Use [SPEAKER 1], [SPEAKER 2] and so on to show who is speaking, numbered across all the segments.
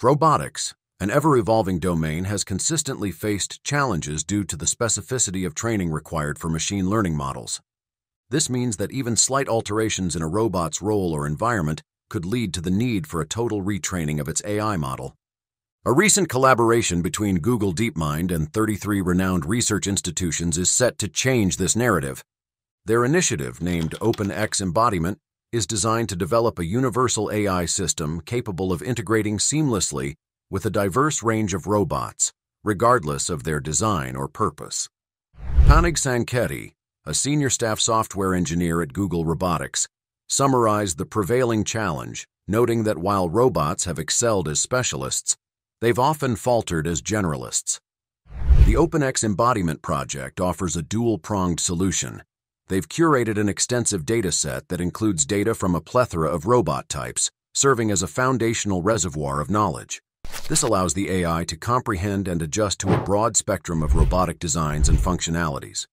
[SPEAKER 1] Robotics, an ever-evolving domain, has consistently faced challenges due to the specificity of training required for machine learning models. This means that even slight alterations in a robot's role or environment could lead to the need for a total retraining of its AI model. A recent collaboration between Google DeepMind and 33 renowned research institutions is set to change this narrative. Their initiative, named OpenX Embodiment, is designed to develop a universal AI system capable of integrating seamlessly with a diverse range of robots, regardless of their design or purpose. Pannag Sanketi, a senior staff software engineer at Google Robotics, summarized the prevailing challenge, noting that while robots have excelled as specialists, they've often faltered as generalists. The OpenX Embodiment Project offers a dual-pronged solution. They've curated an extensive data set that includes data from a plethora of robot types, serving as a foundational reservoir of knowledge. This allows the AI to comprehend and adjust to a broad spectrum of robotic designs and functionalities.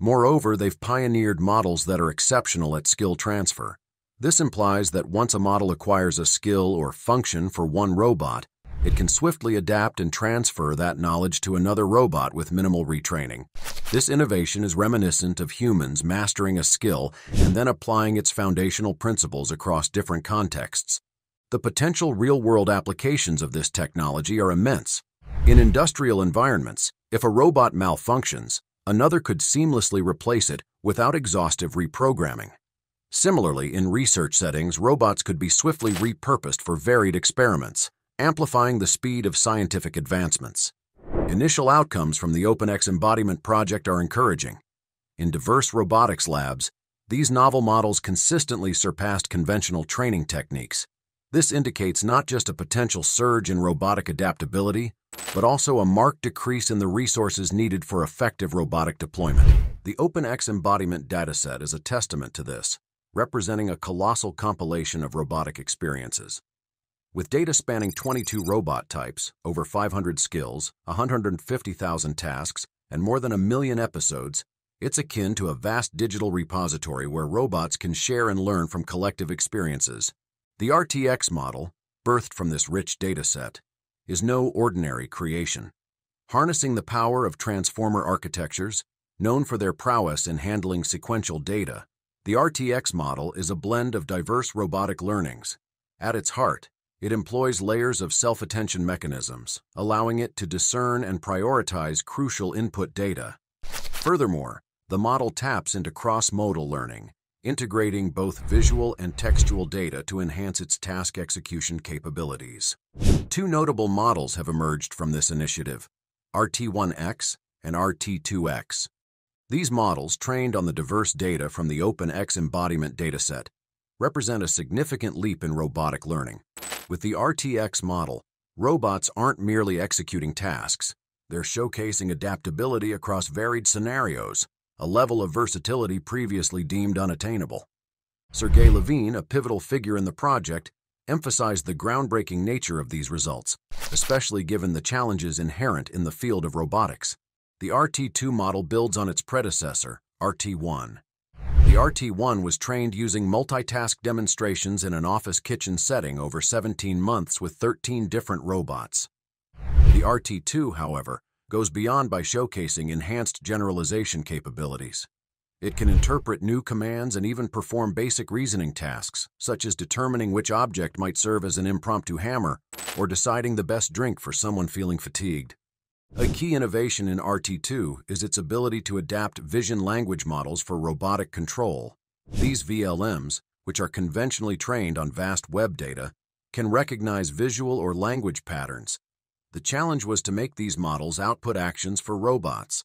[SPEAKER 1] Moreover, they've pioneered models that are exceptional at skill transfer. This implies that once a model acquires a skill or function for one robot, it can swiftly adapt and transfer that knowledge to another robot with minimal retraining. This innovation is reminiscent of humans mastering a skill and then applying its foundational principles across different contexts. The potential real-world applications of this technology are immense. In industrial environments, if a robot malfunctions, another could seamlessly replace it without exhaustive reprogramming. Similarly, in research settings, robots could be swiftly repurposed for varied experiments, amplifying the speed of scientific advancements. Initial outcomes from the OpenX embodiment project are encouraging. In diverse robotics labs, these novel models consistently surpassed conventional training techniques. This indicates not just a potential surge in robotic adaptability, but also a marked decrease in the resources needed for effective robotic deployment. The OpenX embodiment dataset is a testament to this, representing a colossal compilation of robotic experiences. With data spanning 22 robot types, over 500 skills, 150,000 tasks, and more than a million episodes, it's akin to a vast digital repository where robots can share and learn from collective experiences. The RTX model, birthed from this rich dataset, is no ordinary creation. Harnessing the power of transformer architectures, known for their prowess in handling sequential data, the RTX model is a blend of diverse robotic learnings. At its heart, it employs layers of self-attention mechanisms, allowing it to discern and prioritize crucial input data. Furthermore, the model taps into cross-modal learning, integrating both visual and textual data to enhance its task execution capabilities. Two notable models have emerged from this initiative, RT1X and RT2X. These models, trained on the diverse data from the OpenX embodiment dataset, represent a significant leap in robotic learning. With the RTX model, robots aren't merely executing tasks, they're showcasing adaptability across varied scenarios, a level of versatility previously deemed unattainable. Sergey Levine, a pivotal figure in the project, emphasized the groundbreaking nature of these results, especially given the challenges inherent in the field of robotics. The RT2 model builds on its predecessor, RT1. The RT1 was trained using multitask demonstrations in an office kitchen setting over 17 months with 13 different robots. The RT2, however, goes beyond by showcasing enhanced generalization capabilities. It can interpret new commands and even perform basic reasoning tasks, such as determining which object might serve as an impromptu hammer or deciding the best drink for someone feeling fatigued. A key innovation in RT2 is its ability to adapt vision language models for robotic control. These VLMs, which are conventionally trained on vast web data, can recognize visual or language patterns. The challenge was to make these models output actions for robots.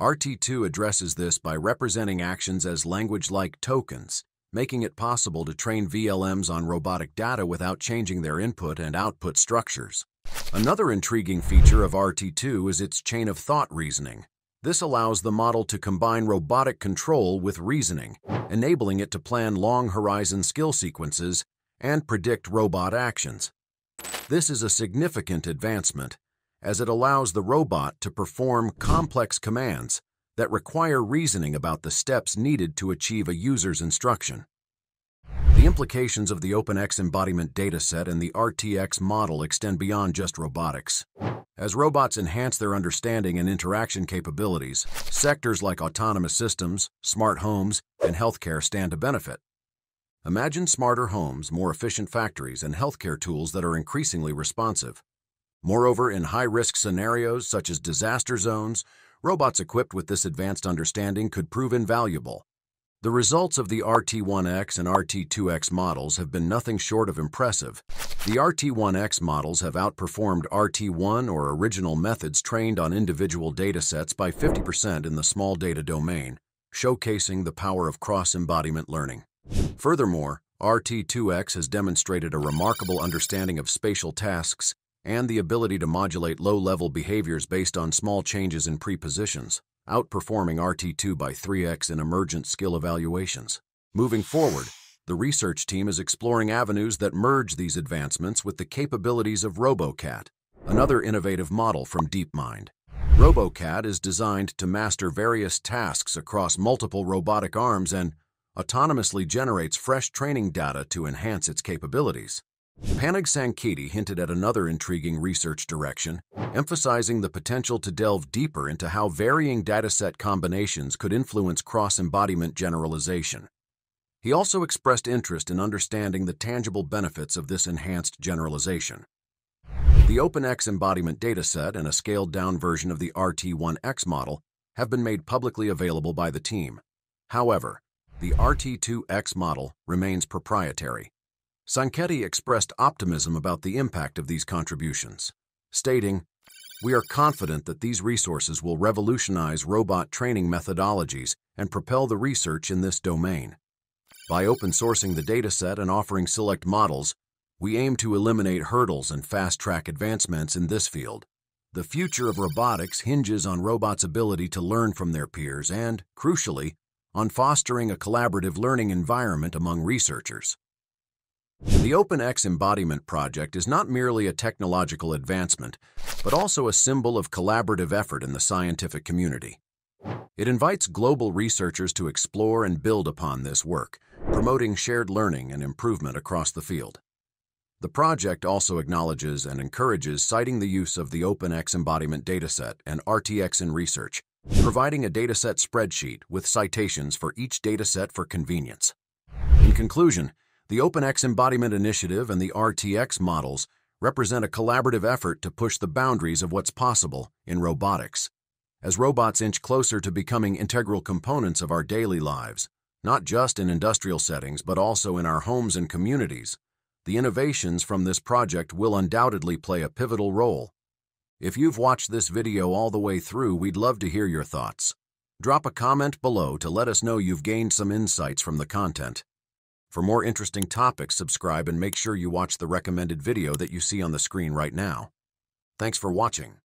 [SPEAKER 1] RT2 addresses this by representing actions as language-like tokens, making it possible to train VLMs on robotic data without changing their input and output structures. Another intriguing feature of RT2 is its chain of thought reasoning. This allows the model to combine robotic control with reasoning, enabling it to plan long horizon skill sequences and predict robot actions. This is a significant advancement, as it allows the robot to perform complex commands that require reasoning about the steps needed to achieve a user's instruction. The implications of the OpenX embodiment dataset and the RTX model extend beyond just robotics. As robots enhance their understanding and interaction capabilities, sectors like autonomous systems, smart homes, and healthcare stand to benefit. Imagine smarter homes, more efficient factories, and healthcare tools that are increasingly responsive. Moreover, in high-risk scenarios such as disaster zones, robots equipped with this advanced understanding could prove invaluable. The results of the RT1X and RT2X models have been nothing short of impressive. The RT1X models have outperformed RT1 or original methods trained on individual datasets by 50% in the small data domain, showcasing the power of cross-embodiment learning. Furthermore, RT2X has demonstrated a remarkable understanding of spatial tasks and the ability to modulate low-level behaviors based on small changes in prepositions outperforming RT2 by 3x in emergent skill evaluations. Moving forward, the research team is exploring avenues that merge these advancements with the capabilities of RoboCat, another innovative model from DeepMind. RoboCat is designed to master various tasks across multiple robotic arms and autonomously generates fresh training data to enhance its capabilities. Pannag Sanketi hinted at another intriguing research direction, emphasizing the potential to delve deeper into how varying dataset combinations could influence cross-embodiment generalization. He also expressed interest in understanding the tangible benefits of this enhanced generalization. The OpenX embodiment dataset and a scaled-down version of the RT1X model have been made publicly available by the team. However, the RT2X model remains proprietary. Sanketi expressed optimism about the impact of these contributions, stating, We are confident that these resources will revolutionize robot training methodologies and propel the research in this domain. By open sourcing the dataset and offering select models, we aim to eliminate hurdles and fast-track advancements in this field. The future of robotics hinges on robots' ability to learn from their peers and, crucially, on fostering a collaborative learning environment among researchers. The OpenX Embodiment Project is not merely a technological advancement, but also a symbol of collaborative effort in the scientific community. It invites global researchers to explore and build upon this work, promoting shared learning and improvement across the field. The project also acknowledges and encourages citing the use of the OpenX embodiment dataset and RTX in research, providing a dataset spreadsheet with citations for each dataset for convenience. In conclusion, the OpenX Embodiment Initiative and the RTX models represent a collaborative effort to push the boundaries of what's possible in robotics. As robots inch closer to becoming integral components of our daily lives, not just in industrial settings but also in our homes and communities, the innovations from this project will undoubtedly play a pivotal role. If you've watched this video all the way through, we'd love to hear your thoughts. Drop a comment below to let us know you've gained some insights from the content. For more interesting topics, subscribe and make sure you watch the recommended video that you see on the screen right now. Thanks for watching.